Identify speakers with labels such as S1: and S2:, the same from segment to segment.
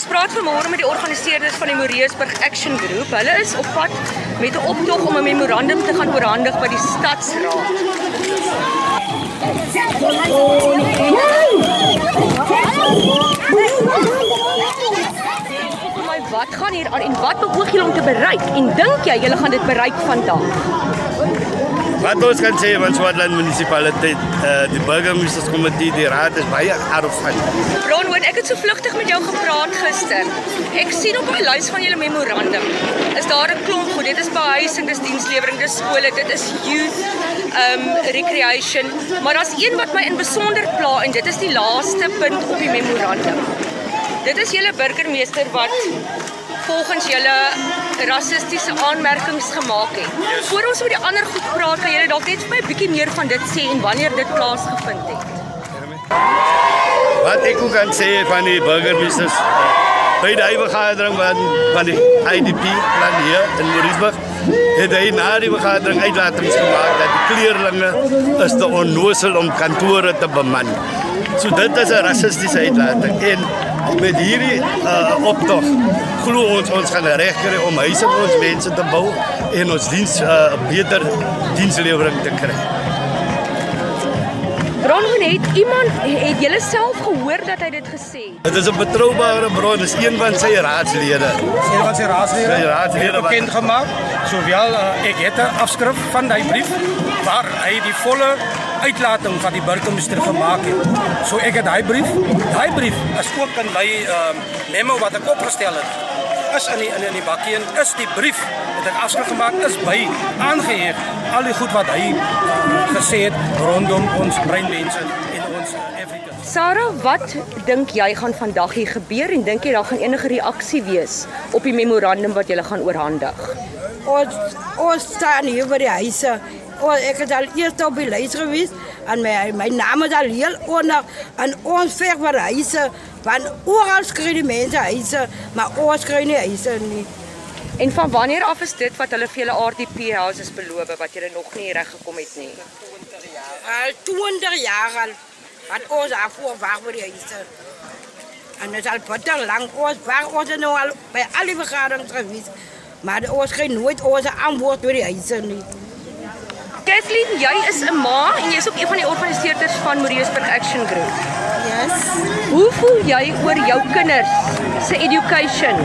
S1: Ons praat vanmôre met die organiseerders van die Moreesburg Action Group. Hulle is op pad met 'n optog om 'n memorandum te gaan oorhandig by die stadsraad. Wat gaan hier aan en wat beoog julle om te bereik? En dink jy julle gaan dit bereik vandag?
S2: Wat ons kan sê van Swartland munisipaliteit, uh, die burgemeesterskomitee, die raad is baie arrogant.
S1: Bronwoon, ek het so vlugtig met jou gepraat gister. Ek sien op die lys van julle memorandum is daar 'n klomp goed. Dit is behuising, dis dienslewering, dis skole, dit is youth um recreation, maar daar's een wat my in besonder pla en dit is die laaste punt op die memorandum. Dit is julle burgemeester wat volgens julle rassistiese aanmerkings gemaak het. Yes. Voor ons oor die ander goed praat, kan julle dalk net vir my 'n bietjie meer van dit sê en wanneer dit plaasgevind het.
S2: Wat ek ook kan sê van die burgemeesters by die vergadering van van die IDP plan hier in Morisburg het hy na die vergadering uitlatings gemaak dat die kleerlinge is te onnoosel om kantore te beman. So dit is 'n rassistiese uitlating en met hierdie uh, optog glo ons ons gaan reg kry om huise vir ons mense te bou en ons diens 'n uh, beter dienslewering te kry.
S1: Bronwen het iemand het julle self gehoor dat hy dit gesê het.
S2: Dit is 'n betroubare bron, dis een van sy raadslede.
S3: Een van sy raadslede.
S2: Sy raadslede
S3: wat bekend gemaak. Sowel uh, ek het 'n afskrif van daai brief waar hy die volle uitlating van die burgemeester gemaak het. So ek het daai brief, daai brief is ook in my ehm uh, memo wat ek opgestel het. Is in die in in die bakkie en is die brief wat ek afskrif gemaak is by aangehef al die goed wat hy uh, gesê het rondom ons breinmense en ons Afrika.
S1: Sarah, wat dink jy gaan vandag hier gebeur en dink jy daar gaan enige reaksie wees op die memorandum wat jy gaan oorhandig?
S4: Ons ons staan hier by die huise Oh, ek het al eers op die lys gewees en my my naam is al heel onder en ons veg vir huise van oral skry die mense huise maar ons kry nie huise nie.
S1: En van wanneer af is dit wat hulle vir julle RDP houses beloof wat julle nog nie reg gekom het nie?
S4: 20 jaar. Al 20 jaar al wat ons af voor wag vir die huise. En dit al baie lank ons wag ons nou al by al die vergaderings gewees. Maar ons kry nooit ons antwoord oor die huise nie.
S1: Kathleen, jy is 'n ma en jy's ook een van die organiseerders van Moreesburg Action Group.
S5: Yes.
S1: Hoe voel jy oor jou kinders se education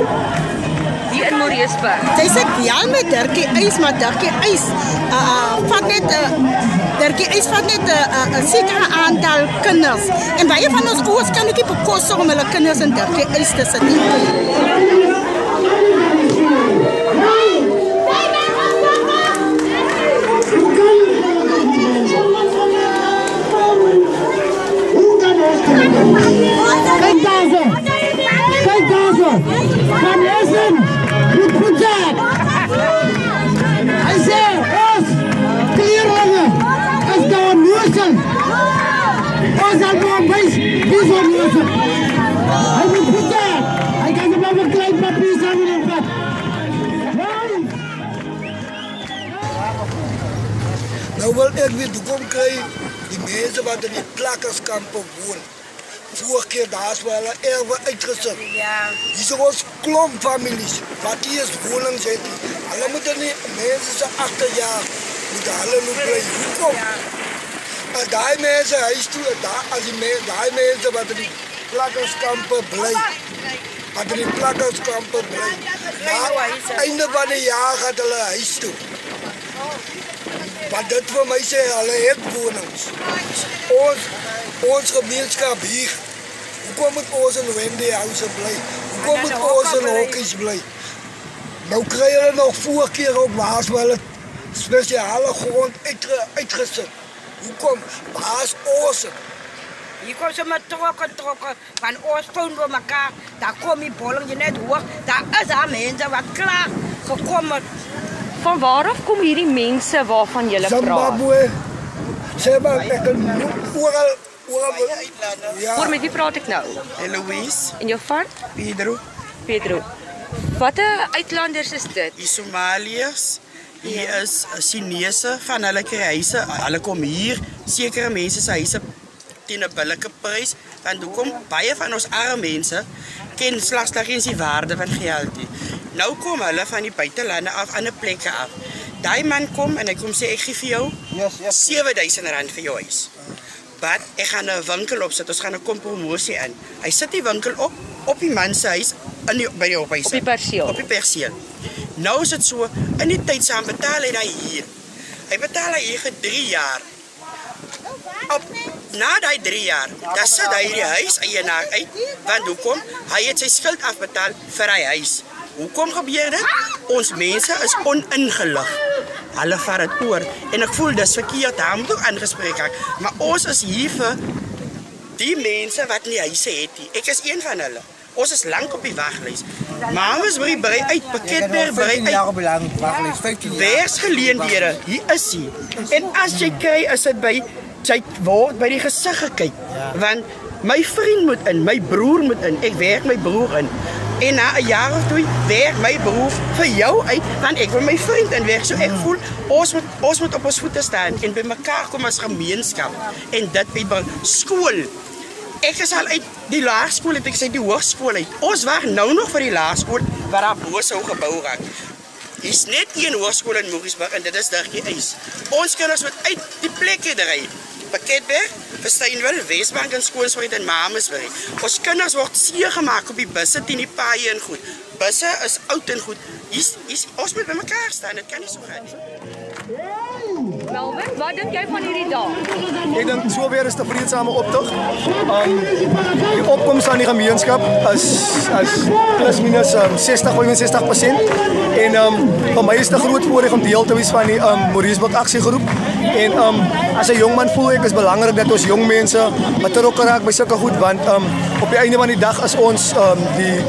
S1: hier in Moreesburg?
S5: Jy sê ja met Dirkie Eis, maar Dirkie Eis uh uh vat net 'n uh, Dirkie Eis vat net 'n uh, 'n uh, sekere aantal kinders. En baie van ons ouers kan nie bekostig om hulle kinders in Dirkie Eis te sit nie.
S6: Nou wil ek weer toekom kry die mense wat in die plakkerskampe woon. Vorige keer daar's wel hulle erwe uitgesit.
S4: Ja.
S6: Hier is ons klomp families wat hier is wonings het. Hulle moet in die mense se agterjaar moet hulle moet bly. Hoekom? Ja. Maar daai mense huis toe, daar as die mense, daai mense wat in die plakkerskampe bly. Wat in die plakkerskampe bly. Maar einde van die jaar gaan hulle huis toe. Want dit vir my sê hulle het wonings. Ons ons gemeenskap hier. Hoekom moet ons in Wendy House bly? Hoekom moet ons in Hokkies bly? Nou kry hulle nog voorkeer op waar hulle spesiale grond uitge, uitgesit. Hoekom? Waas ons.
S4: Hier kom ze met trokken, trokken. Van ons toen we elkaar. Daar kom die bollen je net hoor. Daar is aan mensen wat klaar gekomen.
S1: Van waar af kom hierdie mense waarvan jy praat?
S6: Zimbabwe. Seba ek kan oral oral
S1: Ja. Hoor met wie praat ek nou?
S7: Eloise.
S1: En jou van?
S7: Pedro.
S1: Pedro. Watter uitlanders is dit?
S7: Die Somaliërs. Hier is Chinese van hulle kry huise. Hulle kom hier. Sekere mense se huise teen 'n billike prys. Dan hoekom baie van ons arme mense ken slegs dat geen die waarde van geld nie. Nou kom hulle van die buitelande af aan 'n plekke af. Daai man kom en hy kom sê ek gee vir jou
S3: Yes, yes.
S7: 7000 rand vir jou huis. Wat ek gaan 'n winkel opsit. Ons gaan 'n kompromosie in. Hy sit die winkel op op die man se huis in die by die ophuis.
S1: Op die perseel.
S7: Op die perseel. Nou is dit so in die tyd saam betaal hy daai hier. Hy betaal hy hier vir 3 jaar. Op na daai 3 jaar, dan sit hy die huis eienaar uit want hoekom? Hy het sy skuld afbetaal vir hy huis. Hoekom gebeur dit? Ons mense is oningelig. Hulle vat dit oor en ek voel dis verkeerd, daar moet ook aangespreek raak. Maar ons is hier vir die mense wat nie huise het nie. Ek is een van hulle. Ons is lank op die waglys. Mamas bly bly uit, pakketberg bly uit.
S3: die lang waglys, 15 jaar.
S7: Werksgeleenthede, hier is hy. En as jy kry, is dit by jy word by die gesig gekyk. Ja. Want my vriend moet in, my broer moet in. Ek werk my broer in. En na 'n jaar of twee werk my broer vir jou uit, want ek wil my vriend in werk. So ek voel ons moet ons moet op ons voete staan en by mekaar kom as gemeenskap. En dit by skool. Ek is al uit die laerskool het ek sê die hoërskool uit. Ons wag nou nog vir die laerskool waar daar bo sou gebou raak. Hier's net een hoërskool in Moeriesburg en dit is Dirkie Eis. Ons kinders moet uit die plekke dry. Pakketberg, Versteinwil, Wesbank en Skoonsvriet en Mamasbury. Ons kinders word seer gemaak op die busse teen die paaie en goed. Busse is oud en goed. Hier's hier's ons moet bymekaar staan. Dit kan nie so gaan nie.
S1: Melvin, wat dink jy van hierdie dag?
S8: Ek dink so weer is 'n vreedsame optog. Um die opkoms aan die gemeenskap is is plus minus um, 60 65% en um vir my is dit groot voorreg om deel te wees van die um Mauriceburg aksiegroep. En um as 'n jong man voel ek is belangrik dat ons jong mense betrokke raak by sulke goed want um op die einde van die dag is ons um die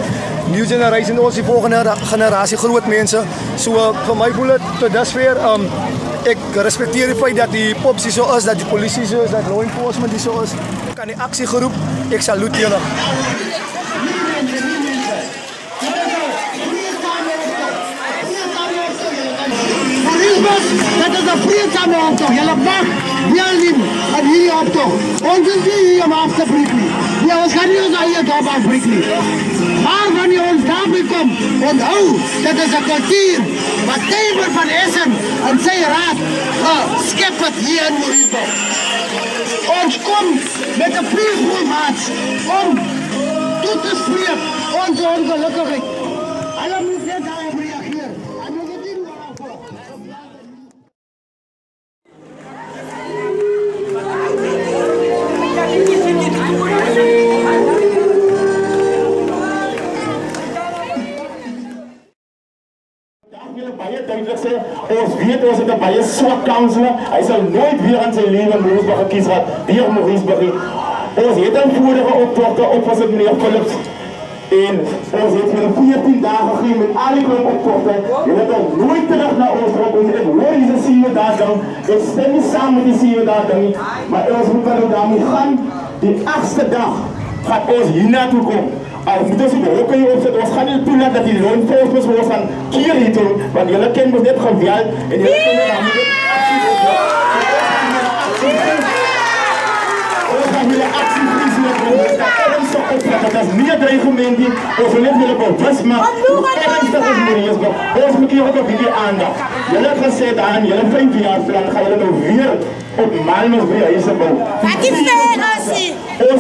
S8: new generation ons die volgende generasie groot mense. So uh, vir my voel dit tot dusver um ek respekteer die feit dat die popsie so is, dat die polisie so is, dat law enforcement hier so is. Ek aan die aksiegroep, ek saluut julle.
S9: Mauriceburg, dit is 'n vreedsame optog. Julle mag deelneem aan hierdie optog. Ons is nie hier om af te breek nie. Nee, ons gaan nie ons eie dorp afbreek nie. Maar wanneer ons daarby kom, onthou, dit is 'n kultuur wat David van Essen en sy raad geskep het hier in Mauriceburg. Ons kom met 'n vliegvoermaats om toe te spreek ons ongelukkigheid. Het
S10: 'n baie swak kansler. Hy sal nooit weer in sy lewe Mauriceburg gekies word deur Mauriceburg nie. Ons het 'n vorige opdragte opgesit meneer Philips. En ons het vir 14 dae gegee met al die klomp opdragte. Hulle het nog nooit terug na ons gekom en ek hoor hierdie sewe dae ding. Ek stem nie saam met die sewe dae ding nie, maar ons moet wel daarmee gaan. Die 8ste dag gaan ons hiernatoe kom. Al moet ons die hokke hier opzet, ons gaan nie toelaat dat die law enforcement vir ons gaan keer hier toe, want julle ken mos net geweld en julle ken net daarmee net actie doen. Ons gaan julle actie vrees met ons, dat ernstig opvat, dat is nie een dreigement nie, ons wil net julle bewus maak, hoe ernstig is Mauriceburg. Ons moet hier ook op hierdie aandag. Julle het gesê daan, julle 5 jaar plan, gaan julle nou weer op Malmesbury huise bou.
S5: Wat is fair as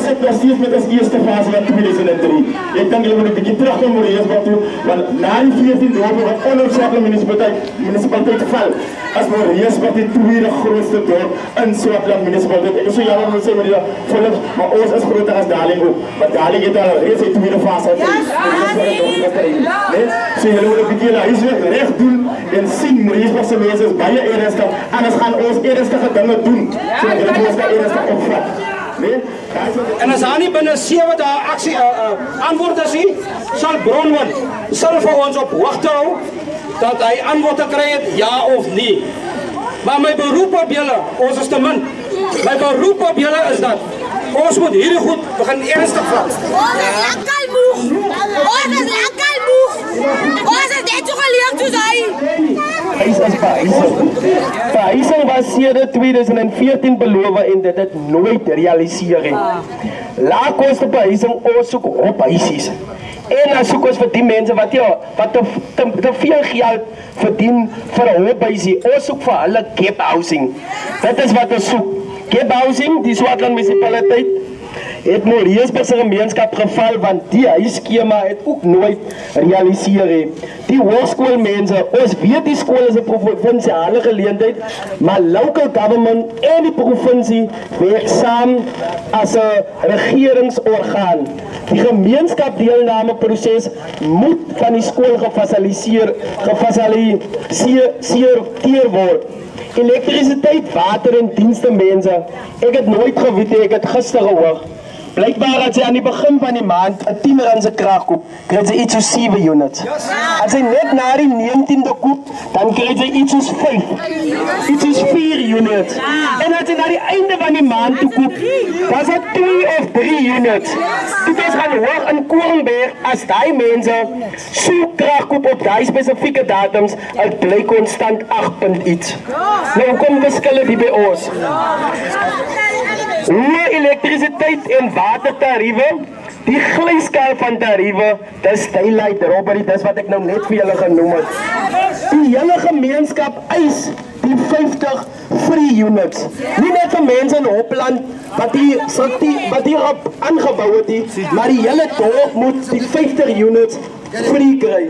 S10: het nog steeds met ons eerste fase van 2003. Ek dink julle moet 'n bietjie terugkom oor Jesuspad toe, want na die 14 dorpe wat onder Swartland munisipaliteit munisipaliteit val, as maar Jesuspad die tweede grootste dorp in Swartland munisipaliteit. Ek is so jammer om te sê met die Philips, maar ons is groter as Darling ook. Maar Darling het al reeds sy tweede fase gehad. Nee, so julle moet 'n bietjie julle huiswerk reg doen en sien Jesuspad se mense is baie ernstig, anders gaan ons ernstige dinge doen. So julle moet ons ernstig opvat. Nee,
S3: En as daar nie binne 7 dae aksie uh, uh, antwoord is nie, sal Bronwyn sal vir ons op hoogte hou dat hy antwoord kry het ja of nee. Maar my beroep op julle, ons is te min. My beroep op julle is dat ons moet hierdie goed begin ernstig vat.
S5: Ons is lekker moeg. Ons is lekker moeg. Ons is net so geleerd soos hy.
S10: Huis is verhuising. Verhuising was sedert 2014 beloof en dit het nooit realiseer nie. Laagkoste verhuising ons soek op huisies.
S11: En dan soek ons vir die mense wat ja, wat te, te, te veel geld verdien vir 'n hobbysie. Ons soek vir hulle gap housing. Dit is wat ons soek. Gap housing, die Swartland munisipaliteit het Moriesburg se gemeenskap geval want die huiskema het ook nooit realiseer nie. Die hoërskoolmense, ons weet die skole is 'n provinsiale geleentheid, maar local government en die provinsie werk saam as 'n regeringsorgaan. Die gemeenskapdeelnameproses moet van die skool gefasiliteer gefasiliteer word elektrisiteit, water en dienste mense. Ek het nooit geweet ek het gister gehoor. Blykbaar as jy aan die begin van die maand 'n 10 rand se krag koop, kry jy iets so 7 units. As jy net na die 19de koop, dan kry jy iets so 5. Iets so 4 units. En as jy na die einde van die maand toe koop, dan is dit 2 of 3 units. Dit is gaan hoog in Korenberg as daai mense so krag koop op daai spesifieke datums, dit bly konstant 8 punt iets. Nou kom verskille die by ons. Hoë elektrisiteit en watertariewe, die glyskaal van tariewe, dis daylight robbery, dis wat ek nou net vir julle genoem het. Die hele gemeenskap eis die 50 free units. Nie net vir mense in Hopland wat die struktuur wat hier op aangebou het, nie, maar die hele dorp moet die 50 units free kry.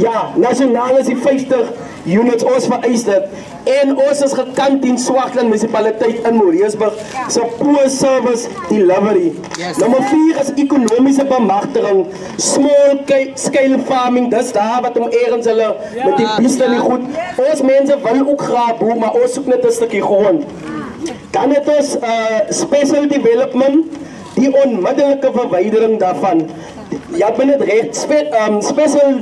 S11: Ja, nasionaal is die 50 units ons vereis dit en ons is gekant in Swartland munisipaliteit in Moreesburg se poor service delivery. Yes. Nommer 4 is ekonomiese bemagtiging, small scale farming. Dis daar wat om eers hulle ja, met die beeste ja. nie goed. Ons mense wil ook graag boer, maar ons soek net 'n stukkie grond. Dan het ons uh special development die onmiddellike verwydering daarvan ja, ben het recht. Spe, um, special,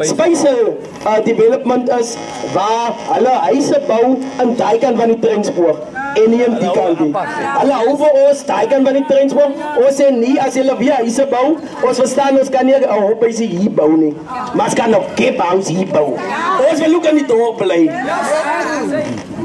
S11: special uh, development is waar hulle huise bou in die kant van die treinspoor en nie in die kant nie. Hulle hou vir ons die kant van die treinspoor. Ons sê nie as hulle weer huise bou, ons verstaan ons kan nie 'n hophuisie hier bou nie. Maar ons kan nog keep house hier bou. Ons wil ook in die dorp bly.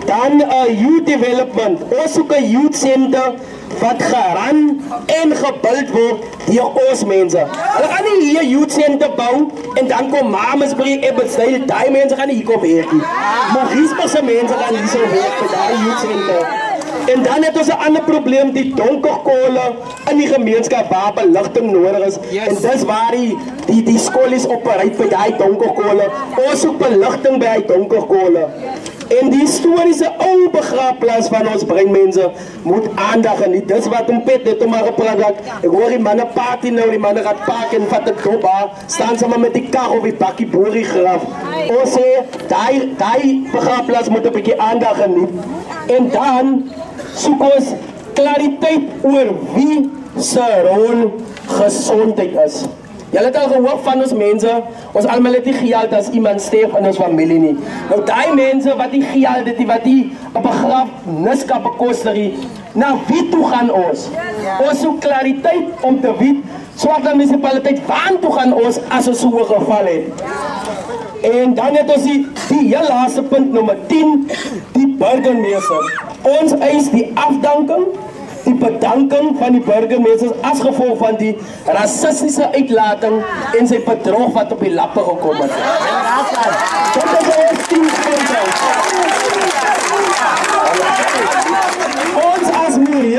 S11: Dan 'n uh, youth development. Ons soek 'n youth center wat geran en gebuld word deur ons mense. Hulle gaan nie hier youth center bou en dan kom mamas by Ebbsdale, daai mense gaan nie hier kom werk nie. Maar Griesbos se mense gaan hier sou werk vir daai youth center. En dan het ons 'n ander probleem, die donker kole in die gemeenskap waar beligting nodig is. Yes. En dis waar die die die skolies opereer by daai donker kole. Ons soek beligting by daai donker kole. En die historiese ou begraafplaas van ons breinmense moet aandag geniet. Dis wat om pet het om maar gepraat dat ek hoor die manne party nou, die manne gaan pak en vat 'n dop aan, staan sommer met die kar op die bakkie boerie graf. Ons sê daai daai begraafplaas moet 'n bietjie aandag geniet. En dan soek ons klariteit oor wie se rol gesondheid is. Julle het al gehoor van ons mense, ons almal het nie geld as iemand sterf in ons familie nie. Nou daai mense wat nie geld het nie, wat nie op 'n grafniskap bekostig nie, na wie toe gaan ons? Ons soek klariteit om te weet Swartland munisipaliteit waar toe gaan ons as ons so geval het. En dan het ons die, die heel laaste punt nommer 10, die burgemeester. Ons eis die afdanking die bedanking van die burgemeester as gevolg van die rassistiese uitlating en sy bedrog wat op die lappe gekom het. Dit is ons teamspunt. Ons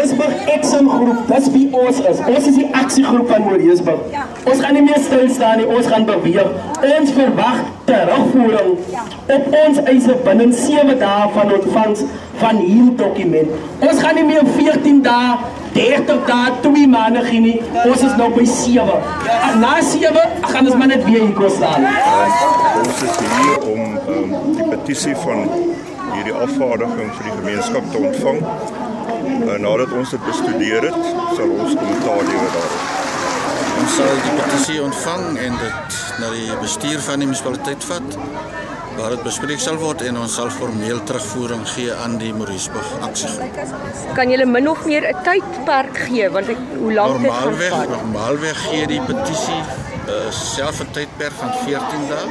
S11: as Moreesburg Action Groep, dis wie ons is. Ons is die aksiegroep van Moreesburg. Ons gaan nie meer stil staan nie, ons gaan beweeg. Ons verwag terugvoering op ons eise binne 7 dae van ontvangs van hierdie dokument. Ons gaan nie meer 14 dae 30 dae, 2 maande gee nie. Ons is nou by 7. En na 7 gaan ons maar net weer hier kom staan.
S12: Ons is hier om um, die petisie van hierdie afvaardiging vir die gemeenskap te ontvang. En nadat ons dit bestudeer het, sal ons kommentaar lewer daarop.
S13: Ons sal die petisie ontvang en dit na die bestuur van die munisipaliteit vat waar dit bespreek sal word en ons sal formeel terugvoering gee aan die Mauriesburg aksiegroep.
S1: Kan julle min of meer 'n tydperk gee want ek, hoe lank dit gaan vat?
S13: Normaalweg gee die petisie uh, self 'n tydperk van 14 dae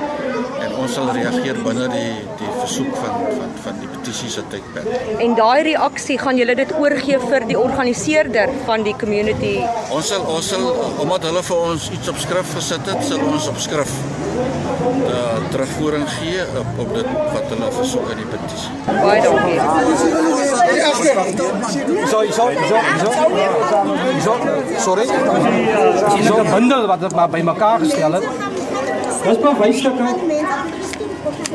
S13: en ons sal reageer binne die die versoek van van van die petisie se tydperk.
S1: En daai reaksie gaan julle dit oorgee vir die organiseerder van die community.
S13: Ons sal ons sal omdat hulle vir ons iets op skrif gesit het, sal ons op skrif uh, terugvoering gee op op dit wat hulle versoek in die petisie.
S1: Baie dankie.
S3: Zo, zo, zo, zo. Sorry. Dis 'n bundel wat dit maar bymekaar gestel het. Dis bewysstukke.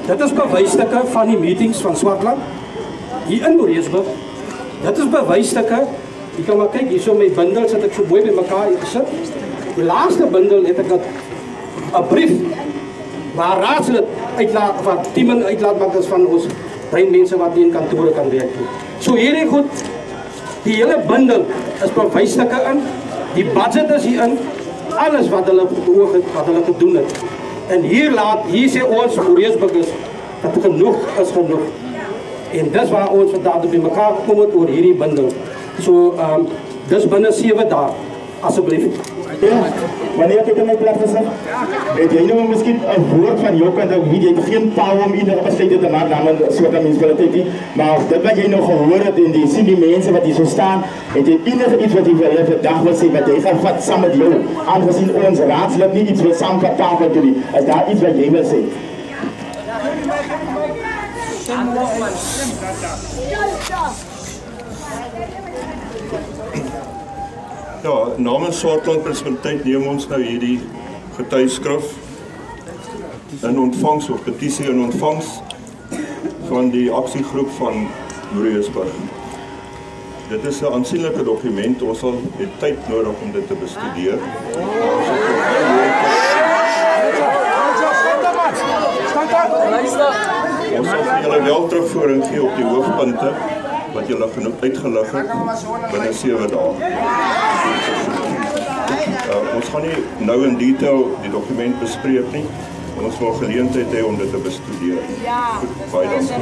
S3: Dit is bewysstukke van die meetings van Swartland hier in Moreesburg. Dit is bewysstukke. Jy kan maar kyk hierso my bundels het ek so mooi bymekaar gesit. Die laaste bundel het ek 'n brief waar raadslid uitlaat wat team uitlaatmakers van ons breinmense wat nie in kantore kan werk. So hierdie goed die hele bundel is bewysstukke in. Die budget is hier in. Alles wat hulle beoog het, wat hulle gedoen het. En hier laat hier sê ons Moreesburgers dat genoeg is genoeg. En dis waar ons vandag op mekaar gekom het oor hierdie bundel. So ehm um, dis binne 7 dae asseblief.
S10: Ja, wanneer dit in my plek gesit, het jy nou miskien 'n woord van jou kant, wie jy geen taal om enige besluit te maak namens so 'n munisipaliteit nie, maar dit wat jy nou gehoor het en die sien die mense wat hier so staan, het jy enige iets wat jy vir hulle vandag wil sê wat jy gaan vat saam met jou, aangesien ons raadslid nie iets wil saam van tafel doen nie. Is daar iets wat jy wil sê?
S12: Ja, namens Swartland Munisipaliteit neem ons nou hierdie getuieskrif in ontvangs of petisie in ontvangs van die aksiegroep van Moreesburg. Dit is 'n aansienlike dokument. Ons sal het tyd nodig om dit te bestudeer. Ons sal vir julle wel terugvoering gee op die hoofpunte wat julle genoeg uitgelig het binne 7 dae. Uh, ons gaan nie nou in detail die dokument bespreek nie. Ons wil geleentheid hê om dit te bestudeer. Ja. Goed, baie dankie.